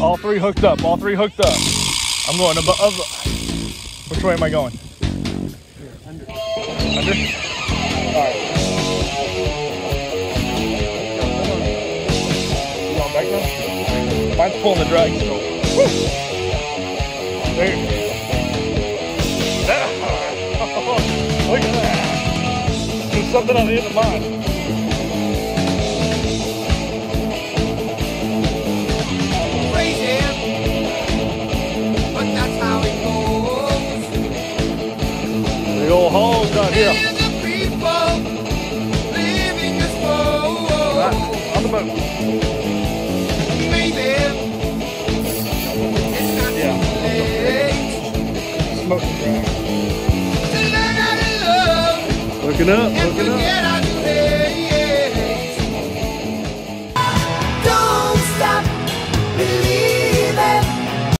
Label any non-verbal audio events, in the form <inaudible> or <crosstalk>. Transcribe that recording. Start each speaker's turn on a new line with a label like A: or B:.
A: All three hooked up. All three hooked up. I'm going above. Which way am I going? under. Under? All right. Mine's pulling the drag still. Woo! There. <laughs> Look at that. There's something on the end of mine. Hole's here.
B: Millions people living this world.
A: On the boat.
B: Maybe it's not
A: Yeah. Smoking drag.
B: to learn how to love
A: Looking up, looking up.